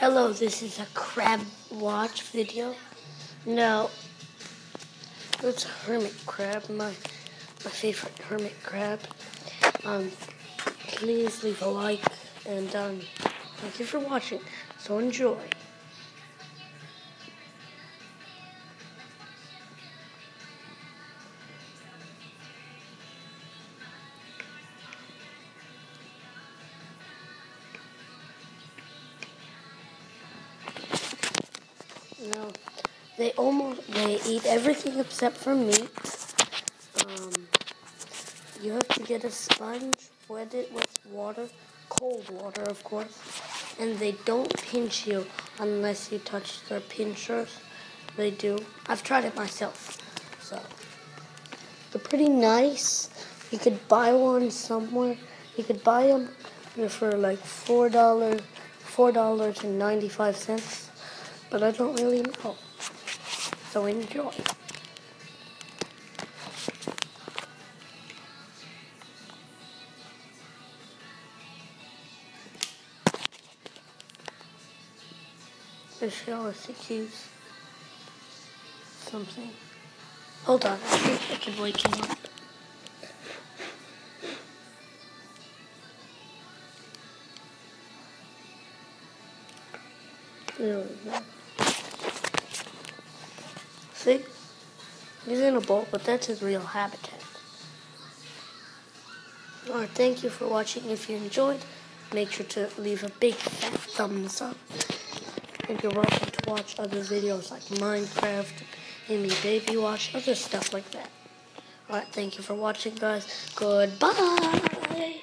Hello, this is a crab watch video. Now, it's a hermit crab, my my favorite hermit crab. Um, please leave a like and um, thank you for watching. So enjoy. No, they almost they eat everything except for meat. Um, you have to get a sponge, wet it with water, cold water, of course, and they don't pinch you unless you touch their pinchers. They do. I've tried it myself, so they're pretty nice. You could buy one somewhere. You could buy them for like four dollars, four dollars and ninety-five cents but I don't really know. So enjoy. The shell is to use something. Hold on, I think I can wake him up. There we go. See? He's in a bowl, but that's his real habitat. Alright, thank you for watching. If you enjoyed, make sure to leave a big fat thumbs up. And you're welcome to watch other videos like Minecraft, Amy Baby Watch, other stuff like that. Alright, thank you for watching, guys. Goodbye!